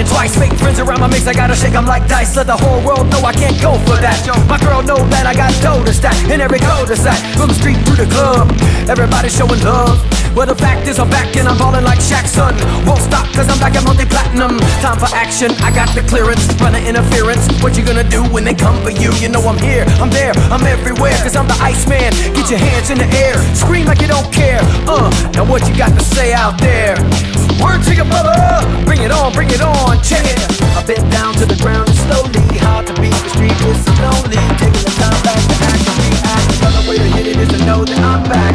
thinking twice. Fake friends around my mix, I gotta shake 'em like dice. Let the whole world know I can't go for that. My girl know that I got dough to stack in every cul-de-sac. From the street through the club, everybody showing love. Well, the fact is, I'm back and I'm ballin' like Shaq, son. Won't stop, cause I'm back at multi platinum. Time for action, I got the clearance. Running interference. What you gonna do when they come for you? You know I'm here, I'm there, I'm everywhere, cause I'm the Iceman. Get your hands in the air, scream like you don't care. Uh, now what you got to say out there? Word to your mother, bring it on, bring it on, check it. I've been down to the ground and slowly, hard to beat the street is so lonely. Taking the time back to act and react. Another way to hit it is to know that I'm back.